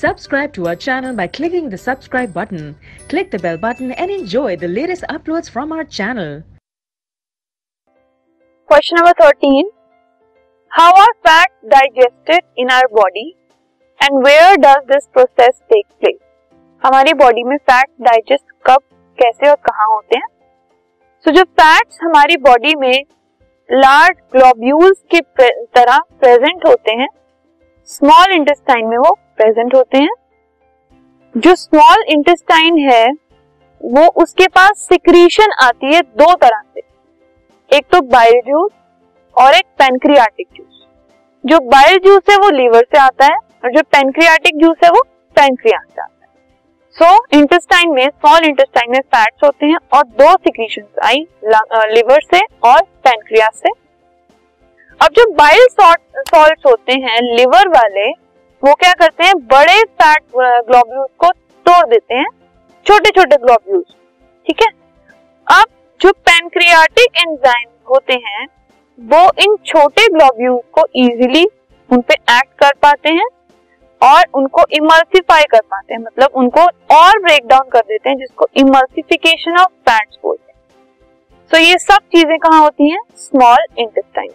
Subscribe to our channel by clicking the subscribe button. Click the bell button and enjoy the latest uploads from our channel. Question number 13. How are fats digested in our body and where does this process take place? हमारी body में fat digest कब कैसे और कहाँ होते हैं so so, जो fats हमारी बॉडी में लार्ज ग्लोब्यूल्स की तरह प्रेजेंट होते हैं स्मॉल इंटेस्टाइन में वो प्रेजेंट होते हैं। जो स्मॉल इंटेस्टाइन है वो उसके पास सिक्रीशन आती है दो तरह से। एक तो बाइल जूस और एक पेनक्रियाटिक जूस जो बाइल जूस है वो लीवर से आता है और जो पेनक्रियाटिक जूस है वो पेनक्रिया से आता है। सो so, इंटेस्टाइन में स्मॉल इंटेस्टाइन में फैट्स होते हैं और दो सिक्रीशन आई लिवर से और पेनक्रिया से। अब जो बाइल सॉल्ट होते हैं लिवर वाले, वो क्या करते हैं? बड़े फैट ग्लोब्यूल्स को तोड़ देते हैं छोटे छोटे ग्लोब्यूल्स ठीक है? अब जो पेनक्रियाटिक एंजाइम होते हैं, वो इन छोटे ग्लोब्यूल्स को इजीली उन पे एक्ट कर पाते हैं और उनको इमल्सिफाई कर पाते हैं मतलब उनको और ब्रेक डाउन कर देते हैं, जिसको इमल्सिफिकेशन ऑफ़ फैट्स बोलते हैं। सो so ये सब चीज़ें कहाँ होती हैं? Small intestine